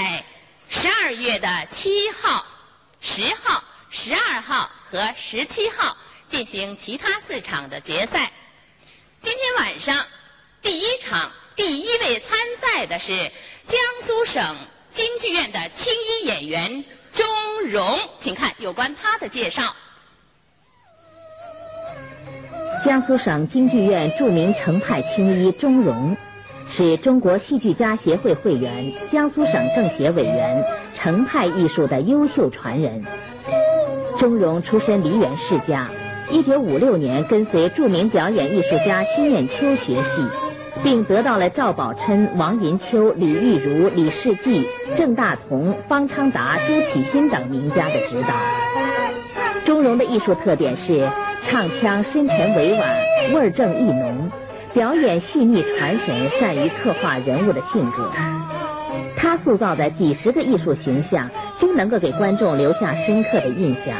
在十二月的七号、十号、十二号和十七号进行其他四场的决赛。今天晚上第一场第一位参赛的是江苏省京剧院的青衣演员钟荣，请看有关他的介绍。江苏省京剧院著名程派青衣钟荣，是中国戏剧家协会会员、江苏省政协委员，程派艺术的优秀传人。钟荣出身梨园世家，一九五六年跟随著名表演艺术家辛艳秋学戏，并得到了赵宝琛、王银秋、李玉如、李世济、郑大同、方昌达、朱启新等名家的指导。钟荣的艺术特点是。唱腔深沉委婉，味儿正意浓；表演细腻传神，善于刻画人物的性格。他塑造的几十个艺术形象，均能够给观众留下深刻的印象。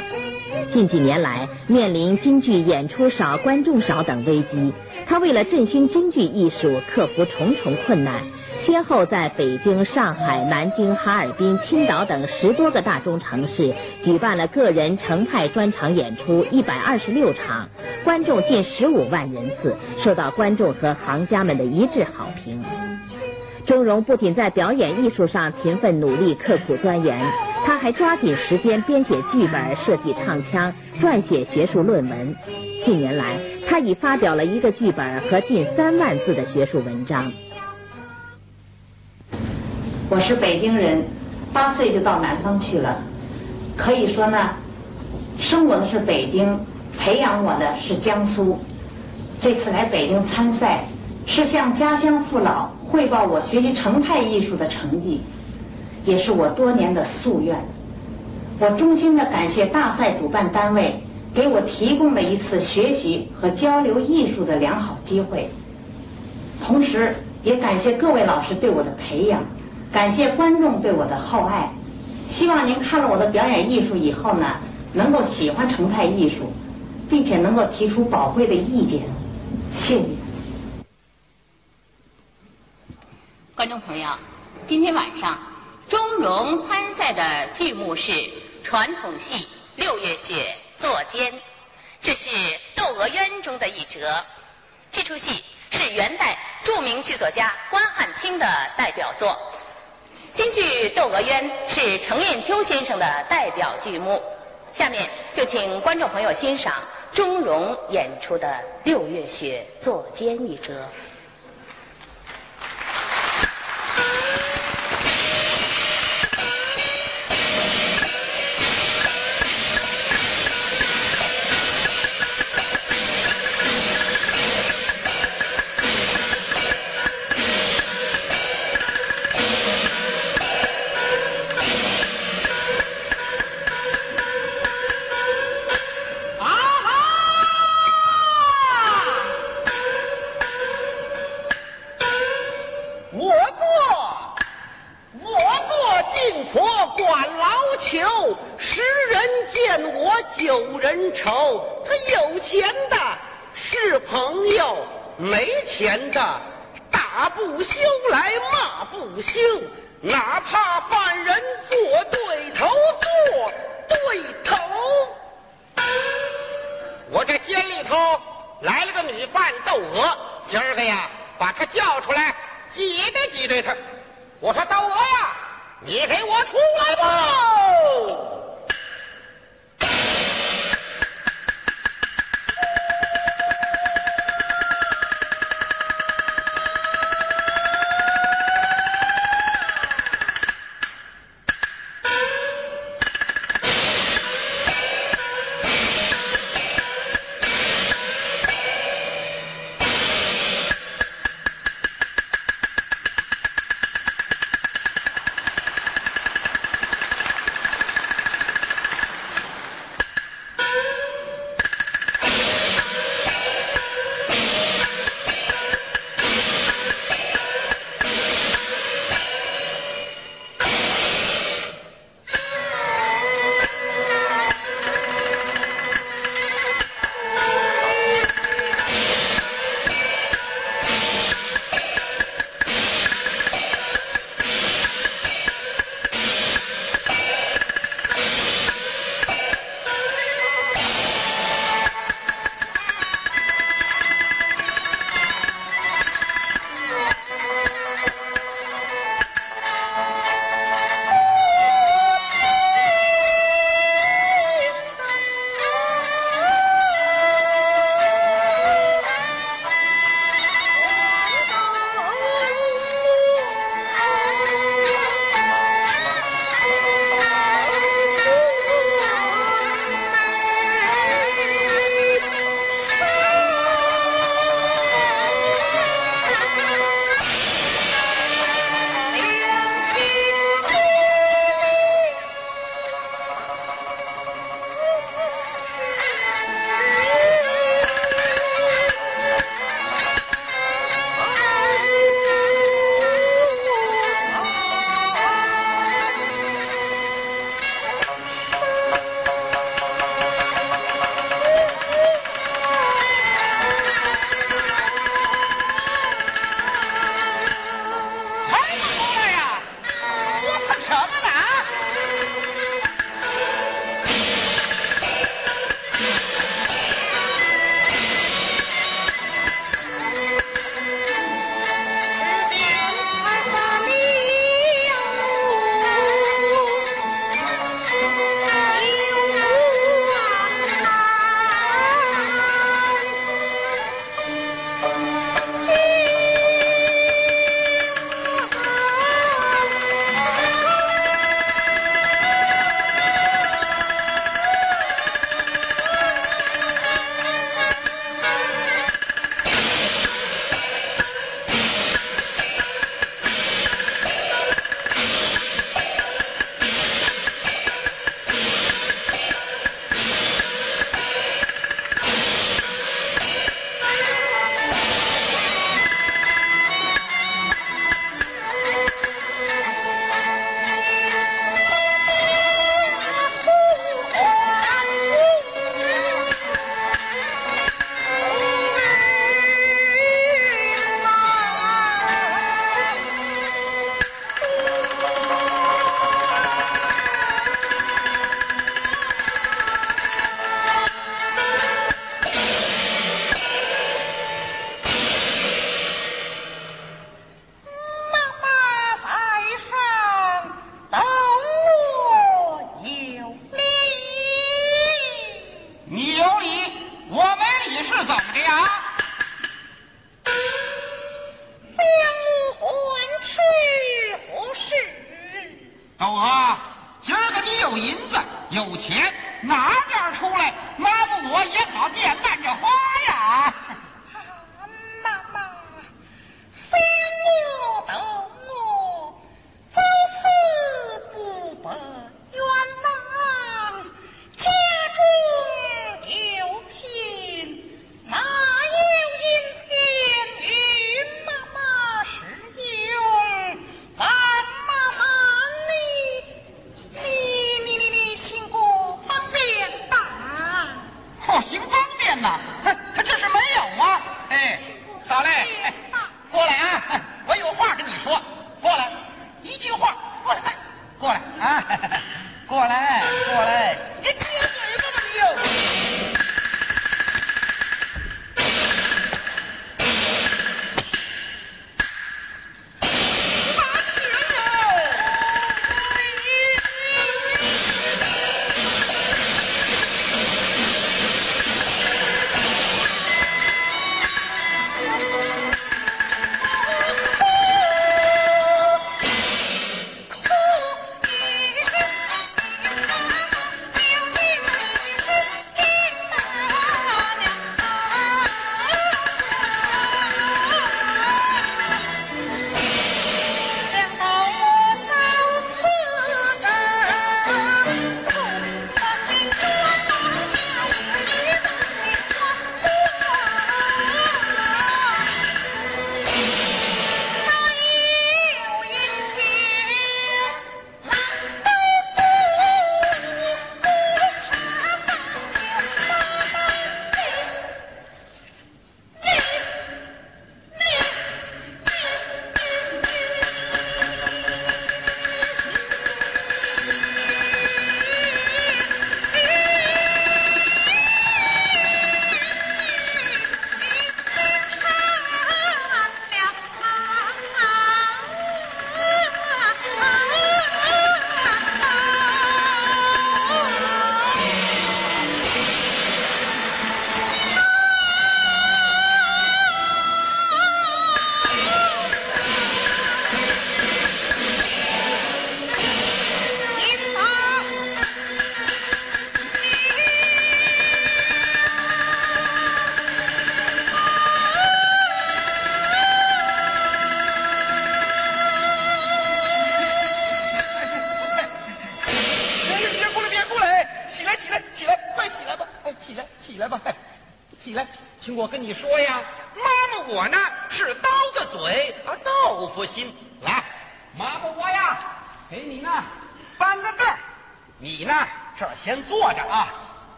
近几年来，面临京剧演出少、观众少等危机，他为了振兴京剧艺术，克服重重困难。先后在北京、上海、南京、哈尔滨、青岛等十多个大中城市举办了个人、成派专场演出一百二十六场，观众近十五万人次，受到观众和行家们的一致好评。钟荣不仅在表演艺术上勤奋努力、刻苦钻研，他还抓紧时间编写剧本、设计唱腔、撰写学术论文。近年来，他已发表了一个剧本和近三万字的学术文章。我是北京人，八岁就到南方去了，可以说呢，生我的是北京，培养我的是江苏。这次来北京参赛，是向家乡父老汇报我学习程派艺术的成绩，也是我多年的夙愿。我衷心的感谢大赛主办单位，给我提供了一次学习和交流艺术的良好机会，同时也感谢各位老师对我的培养。感谢观众对我的厚爱，希望您看了我的表演艺术以后呢，能够喜欢程派艺术，并且能够提出宝贵的意见。谢谢。观众朋友，今天晚上钟荣参赛的剧目是传统戏《六月雪》坐监，这是《窦娥冤》中的一折。这出戏是元代著名剧作家关汉卿的代表作。京剧《窦娥冤》是程砚秋先生的代表剧目，下面就请观众朋友欣赏钟荣演出的《六月雪》坐监一折。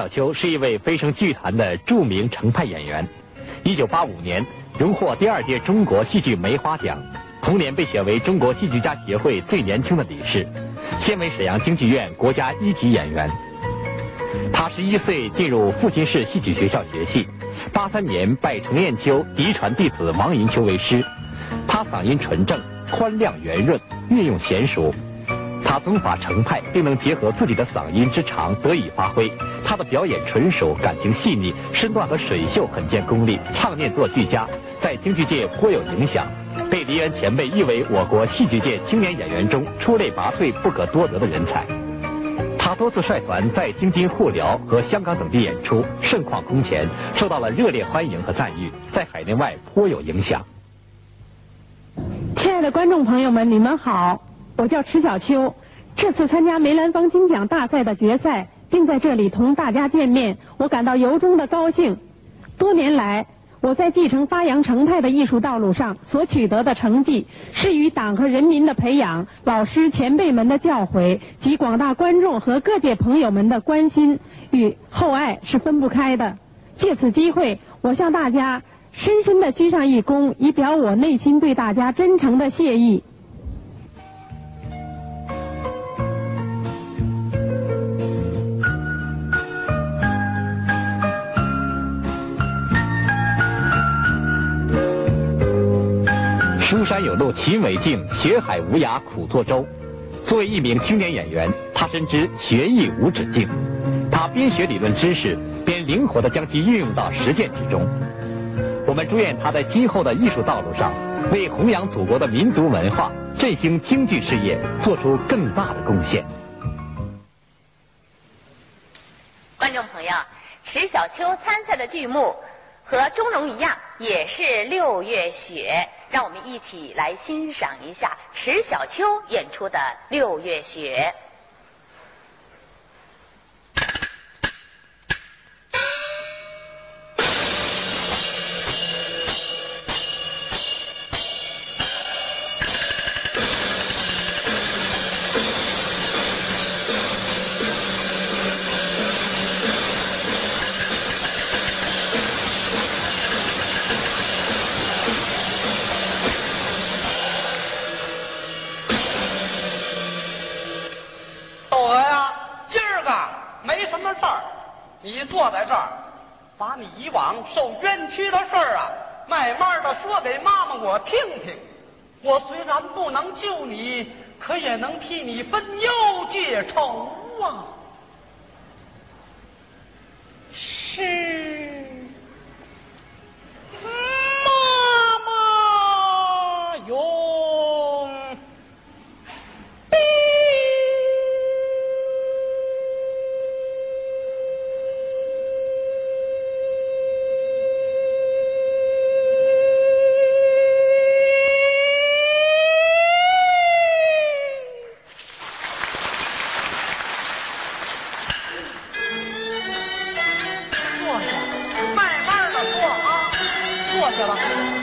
小秋是一位飞升剧坛的著名程派演员。一九八五年荣获第二届中国戏剧梅花奖，同年被选为中国戏剧家协会最年轻的理事，现为沈阳京剧院国家一级演员。他十一岁进入父亲市戏曲学校学戏，八三年拜程砚秋嫡传弟子王银秋为师。他嗓音纯正，宽亮圆润，运用娴熟。他宗法程派，并能结合自己的嗓音之长得以发挥。他的表演纯熟，感情细腻，身段和水袖很见功力，唱念做俱佳，在京剧界颇有影响，被梨园前辈誉为我国戏剧界青年演员中出类拔萃、不可多得的人才。他多次率团在京津沪辽和香港等地演出，盛况空前，受到了热烈欢迎和赞誉，在海内外颇有影响。亲爱的观众朋友们，你们好，我叫迟小秋。这次参加梅兰芳金奖大赛的决赛，并在这里同大家见面，我感到由衷的高兴。多年来，我在继承发扬程派的艺术道路上所取得的成绩，是与党和人民的培养、老师前辈们的教诲及广大观众和各界朋友们的关心与厚爱是分不开的。借此机会，我向大家深深的鞠上一躬，以表我内心对大家真诚的谢意。山有路勤为径，学海无涯苦作舟。作为一名青年演员，他深知学艺无止境，他边学理论知识，边灵活地将其运用到实践之中。我们祝愿他在今后的艺术道路上，为弘扬祖国的民族文化、振兴京剧事业做出更大的贡献。观众朋友，迟小秋参赛的剧目和钟荣一样，也是六月雪。让我们一起来欣赏一下迟小秋演出的《六月雪》。说给妈妈我听听。我虽然不能救你，可也能替你分忧解愁啊。是，对吧。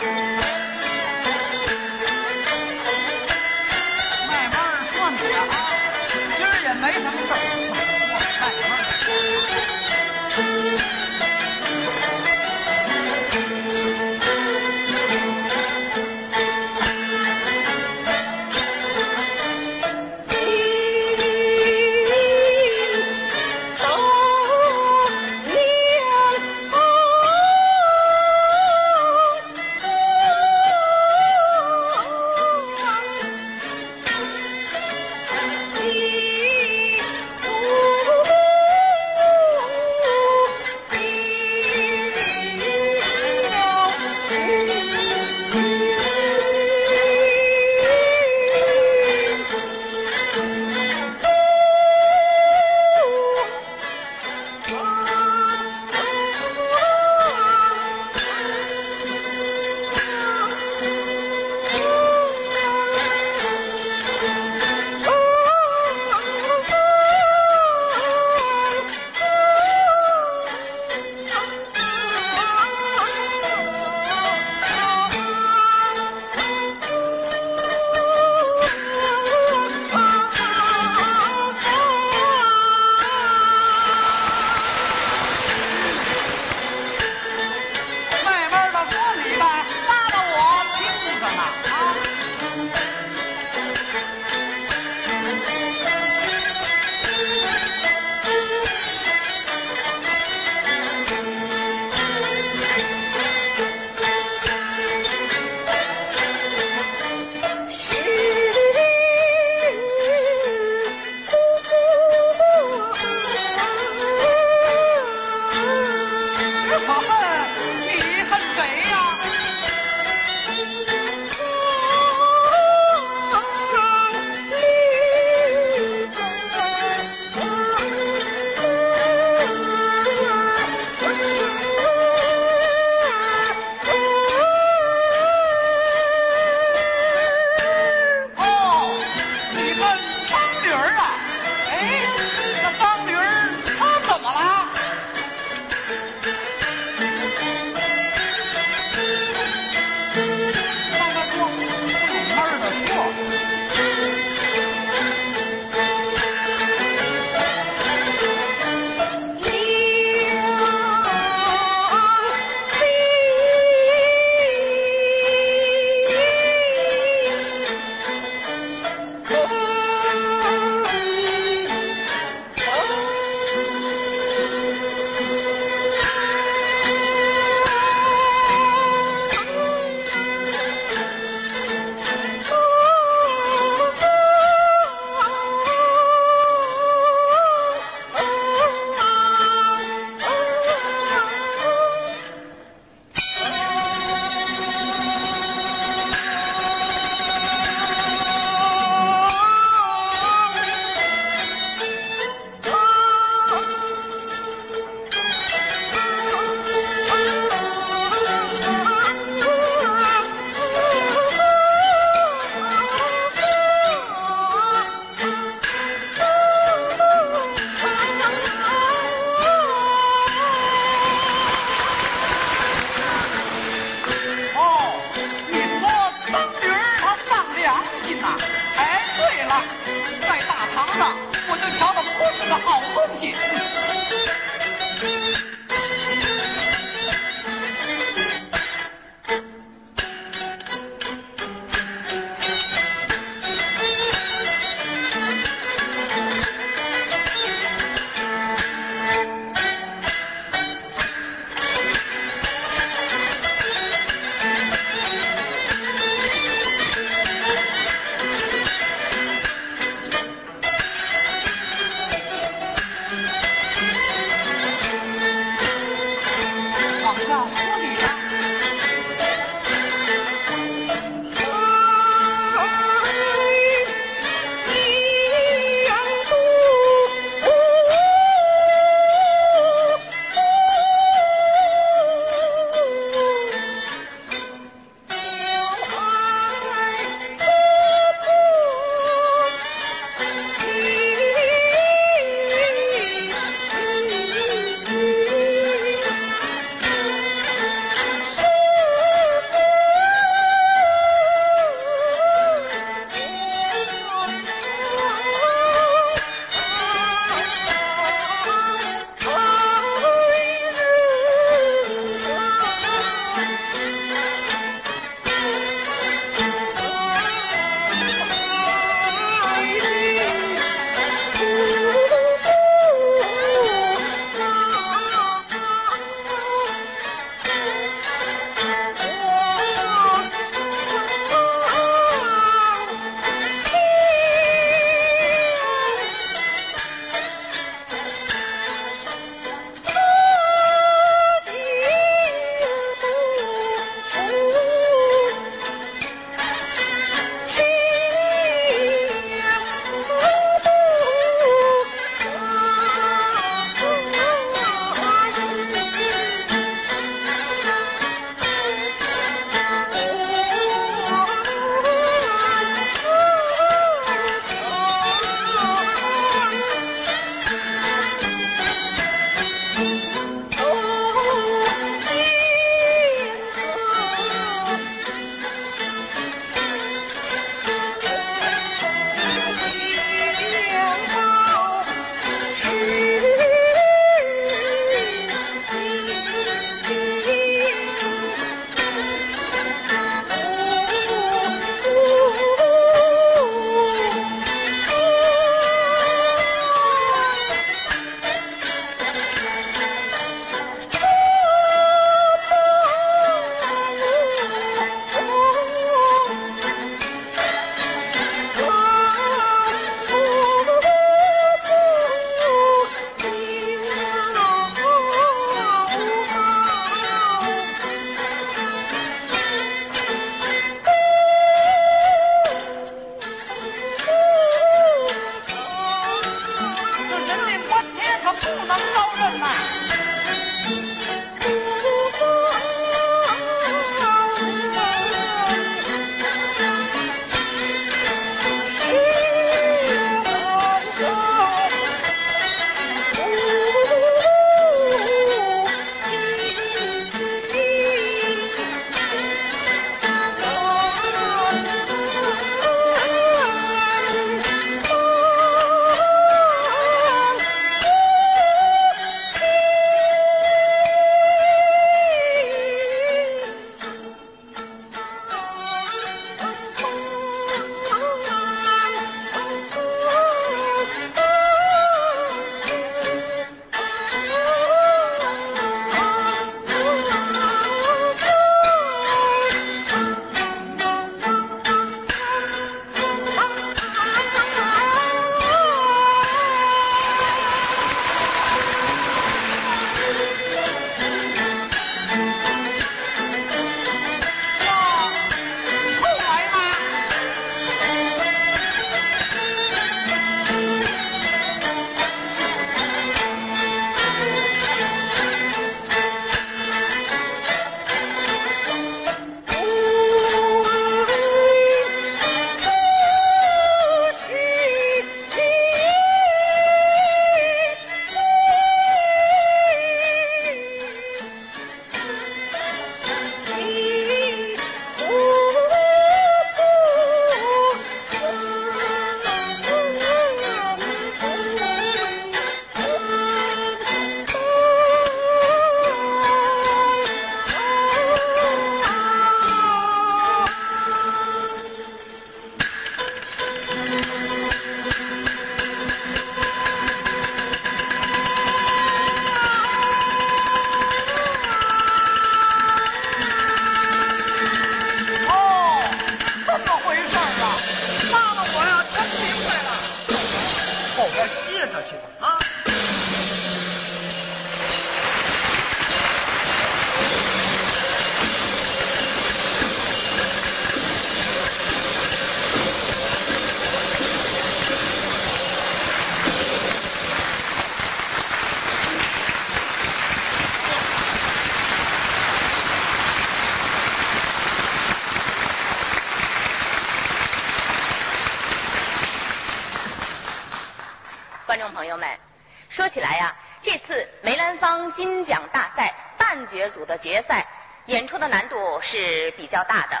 是比较大的。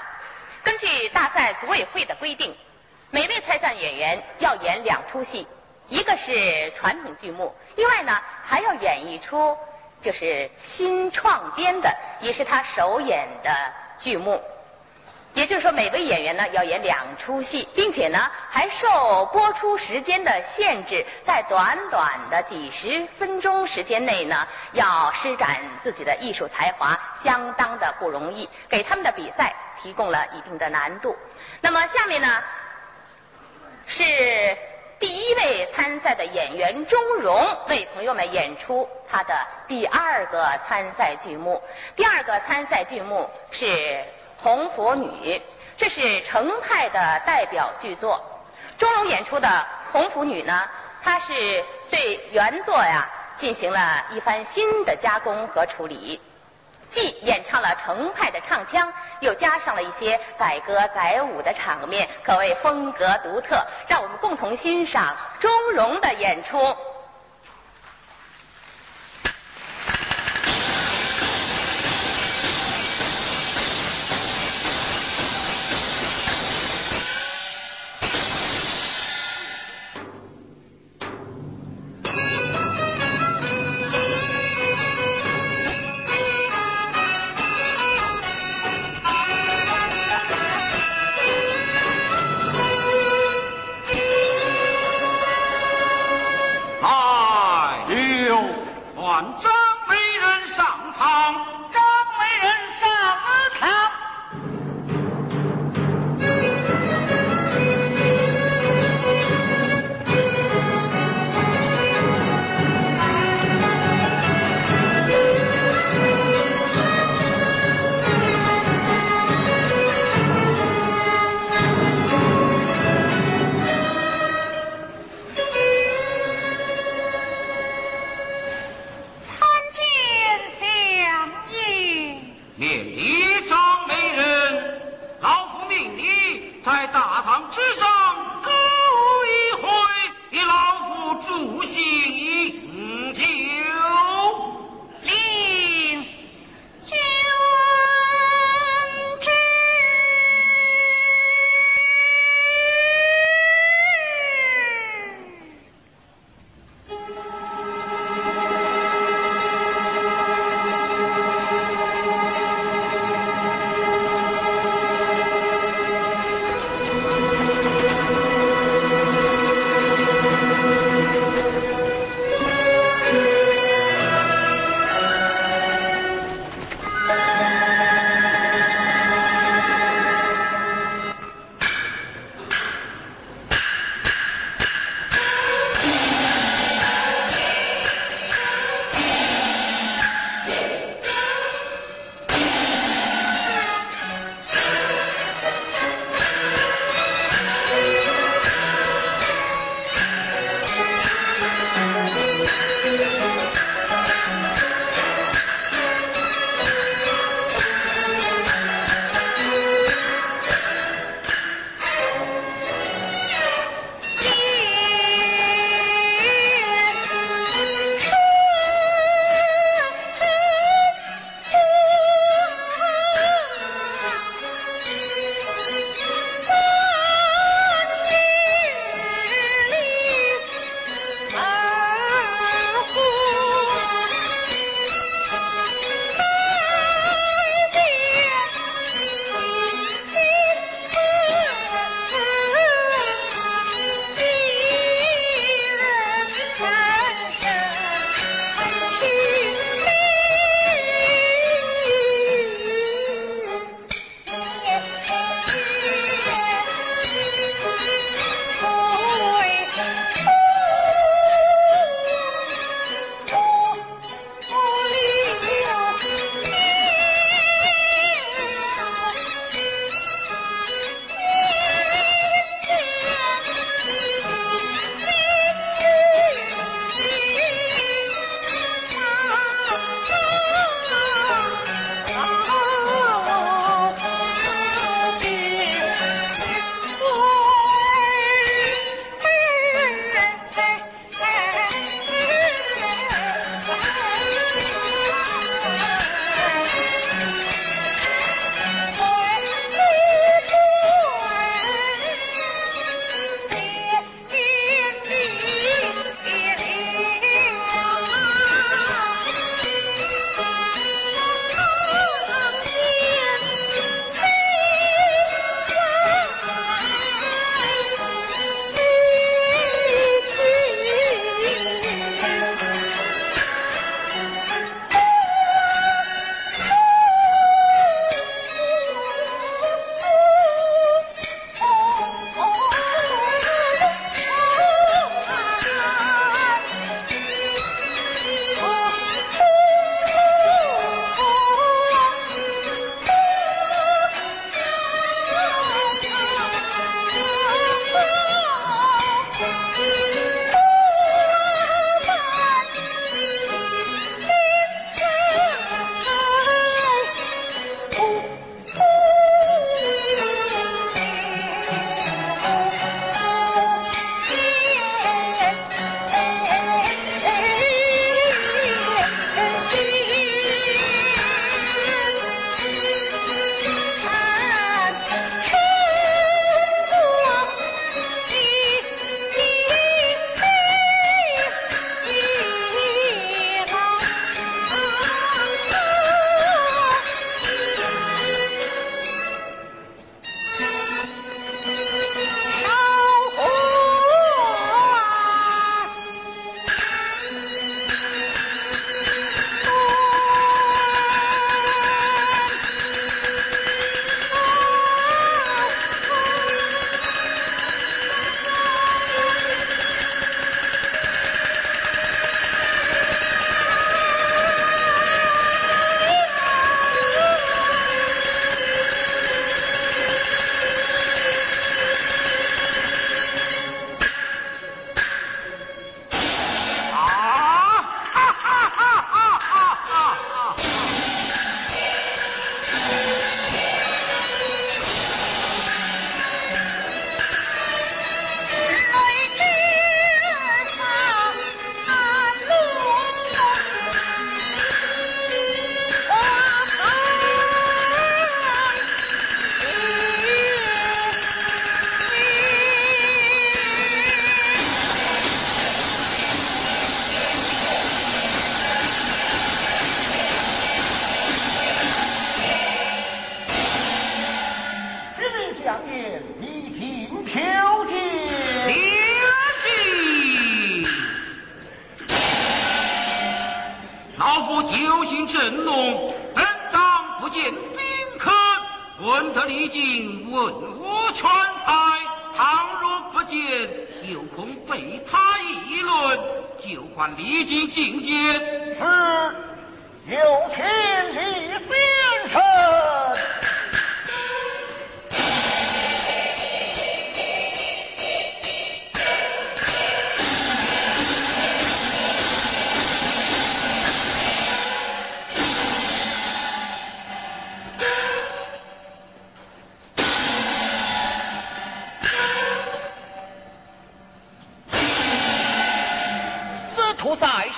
根据大赛组委会的规定，每位参赛演员要演两出戏，一个是传统剧目，另外呢还要演一出就是新创编的，也是他首演的剧目。也就是说，每位演员呢要演两出戏，并且呢还受播出时间的限制，在短短的几十分钟时间内呢，要施展自己的艺术才华，相当的不容易，给他们的比赛提供了一定的难度。那么下面呢是第一位参赛的演员钟荣为朋友们演出他的第二个参赛剧目。第二个参赛剧目是《红拂女》，这是程派的代表剧作。钟荣演出的《红拂女》呢，它是对原作呀进行了一番新的加工和处理。既演唱了程派的唱腔，又加上了一些载歌载舞的场面，可谓风格独特。让我们共同欣赏钟荣的演出。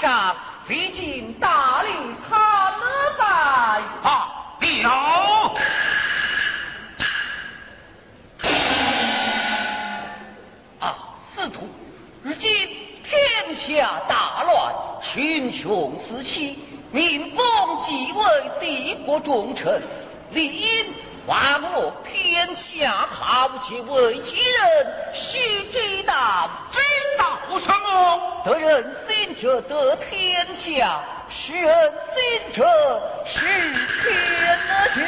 上历尽大力他了拜。啊必啊司徒如今天下大乱群雄四起民公即位帝国重臣理应网我天下豪杰为其人须知道知道。什么得人者得天下，使人心者失天下。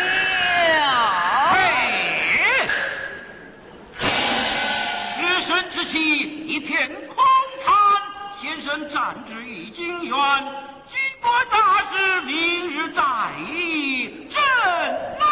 学神之气一片空谈，先生战至已经远，军国大事明日再议。朕呐。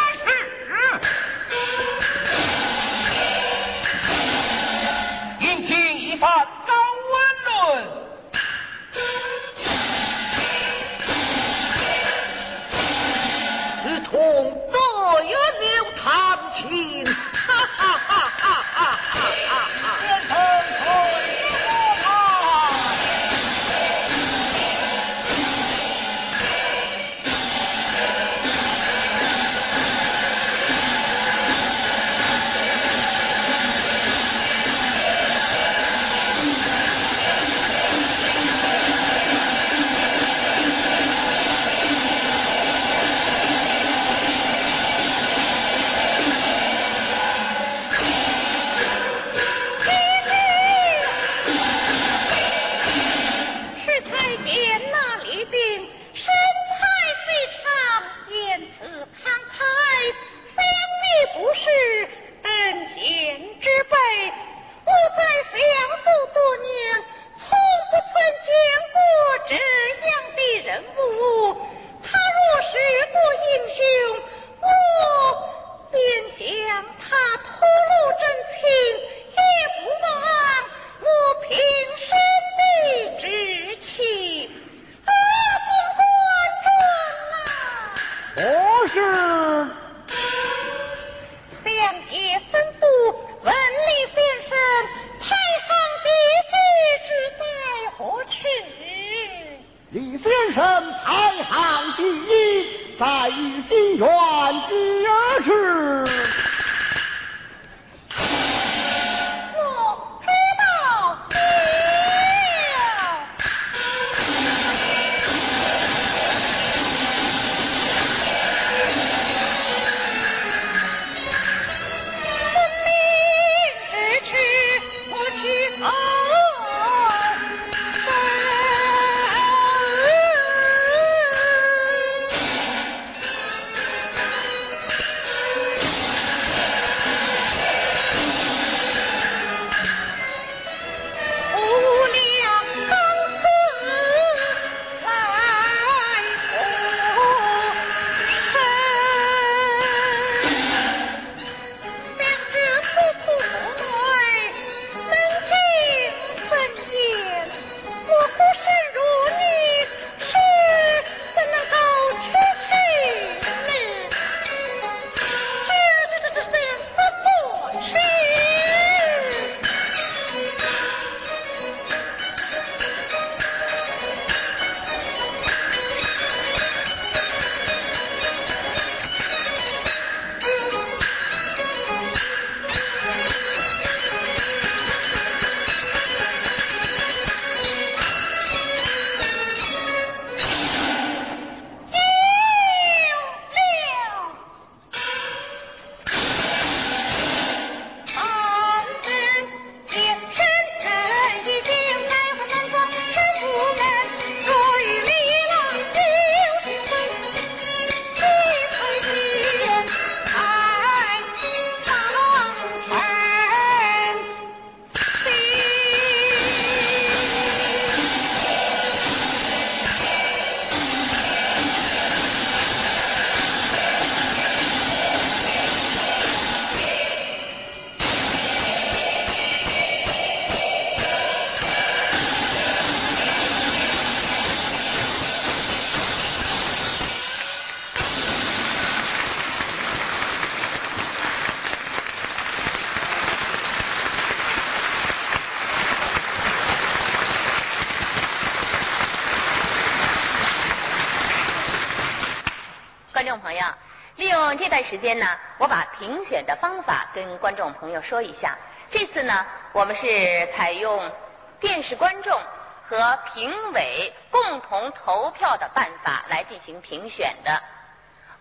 时间呢，我把评选的方法跟观众朋友说一下。这次呢，我们是采用电视观众和评委共同投票的办法来进行评选的。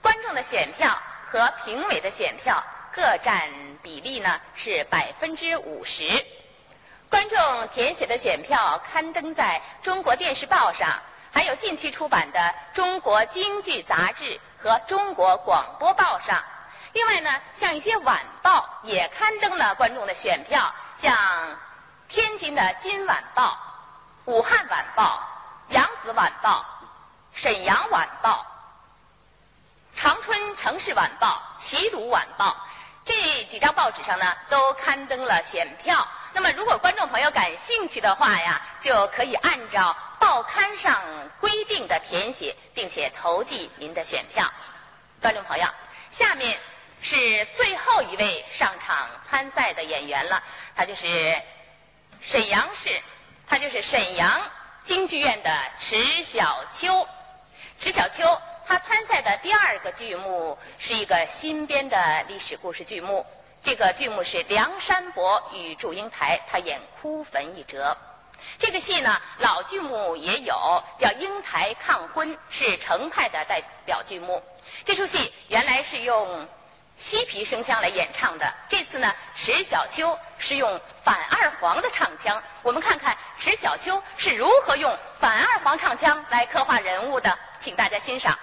观众的选票和评委的选票各占比例呢是百分之五十。观众填写的选票刊登在中国电视报上，还有近期出版的《中国京剧杂志》和《中国广播报》上。另外呢，像一些晚报也刊登了观众的选票，像天津的《今晚报》、武汉晚报、扬子晚报、沈阳晚报、长春城市晚报、齐鲁晚报这几张报纸上呢，都刊登了选票。那么，如果观众朋友感兴趣的话呀，就可以按照报刊上规定的填写，并且投寄您的选票。观众朋友，下面。是最后一位上场参赛的演员了，他就是沈阳市，他就是沈阳京剧院的迟小秋。迟小秋，他参赛的第二个剧目是一个新编的历史故事剧目，这个剧目是《梁山伯与祝英台》，他演哭坟一折。这个戏呢，老剧目也有，叫《英台抗婚》，是程派的代表剧目。这出戏原来是用。西皮声腔来演唱的，这次呢，迟小秋是用反二黄的唱腔。我们看看迟小秋是如何用反二黄唱腔来刻画人物的，请大家欣赏。